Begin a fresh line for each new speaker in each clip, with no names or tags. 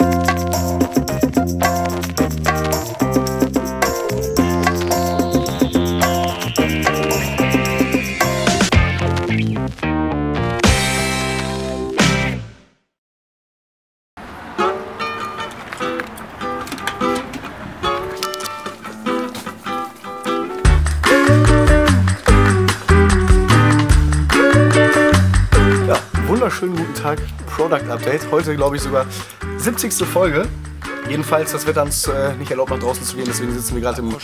Música wunderschönen guten Tag. Product Update. Heute, glaube ich, sogar 70. Folge. Jedenfalls, das wird uns äh, nicht erlaubt, nach draußen zu gehen. Deswegen sitzen wir gerade im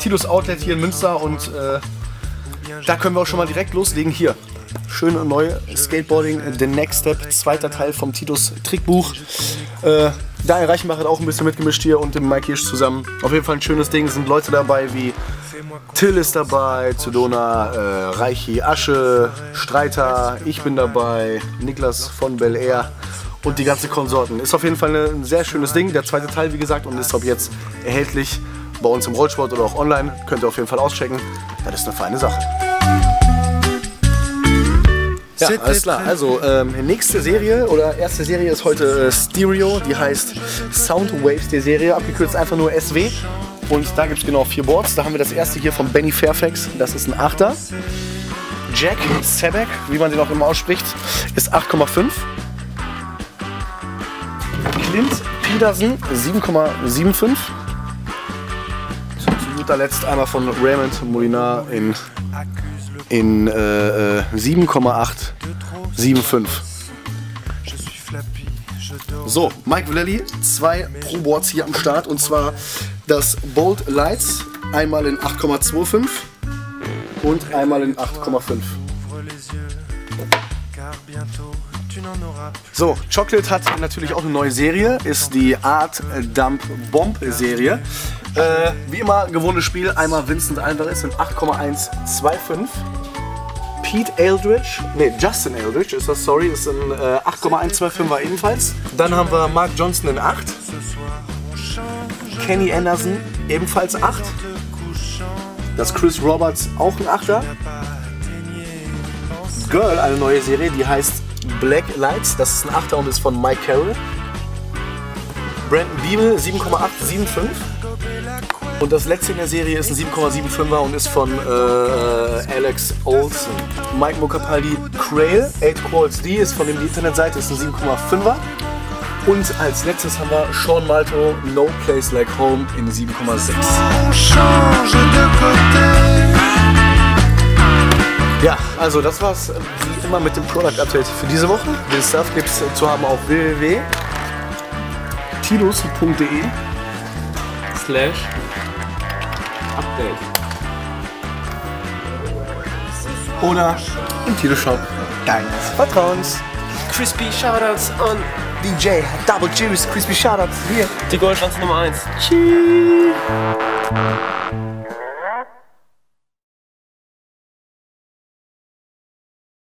Tilos Outlet hier in Münster. Und äh, da können wir auch schon mal direkt loslegen. Hier, schön und neu Skateboarding, The Next Step, zweiter Teil vom Titus Trickbuch. Äh, Daniel Reichenbach hat auch ein bisschen mitgemischt hier und dem Mike Hirsch zusammen. Auf jeden Fall ein schönes Ding. Es sind Leute dabei wie Till ist dabei, Zudona, äh, Reichi, Asche, Streiter, ich bin dabei, Niklas von Bel Air und die ganze Konsorten. Ist auf jeden Fall ein sehr schönes Ding. Der zweite Teil, wie gesagt, und ist ab jetzt erhältlich bei uns im Rollsport oder auch online. Könnt ihr auf jeden Fall auschecken. Das ist eine feine Sache. Ja, alles klar. Also, ähm, nächste Serie oder erste Serie ist heute äh, Stereo. Die heißt Soundwaves, die Serie, abgekürzt einfach nur SW. Und da gibt es genau vier Boards. Da haben wir das erste hier von Benny Fairfax. Das ist ein Achter. Jack Sebek, wie man den auch immer ausspricht, ist 8,5. Clint Peterson 7,75. Zu guter Letzt einmal von Raymond Molinar in, in äh, 7,875. So, Mike Vallely, zwei Pro-Boards hier am Start und zwar das Bolt Lights, einmal in 8,25 und einmal in 8,5. So, Chocolate hat natürlich auch eine neue Serie, ist die Art Dump Bomb Serie. Äh, wie immer gewohntes Spiel, einmal Vincent Alvarez in 8,125. Pete Eldridge, ne, Justin Eldridge ist das, sorry, ist in äh, 8,125er ebenfalls. Dann haben wir Mark Johnson in 8. Kenny Anderson ebenfalls 8. Das Chris Roberts auch ein 8er. Girl, eine neue Serie, die heißt Black Lights. Das ist ein 8er und ist von Mike Carroll. Brandon Beeble 7,875. Und das letzte in der Serie ist ein 7,75er und ist von äh, Alex Olsen. Mike Mokapaldi Crail, 8 Quartz D ist von dem die Internetseite, ist ein 7,5er. Und als letztes haben wir Sean Malto, No Place Like Home in 7,6. Ja, also das war's wie immer mit dem Product Update für diese Woche. Den Stuff gibt's zu haben auf www.tilos.de
slash Update.
oder im Tilo Shop deines Vertrauens.
Crispy Shoutouts an
DJ Double Juice, Crispy Shoutouts hier.
die Goldschwanz Nummer 1.
Tschüss.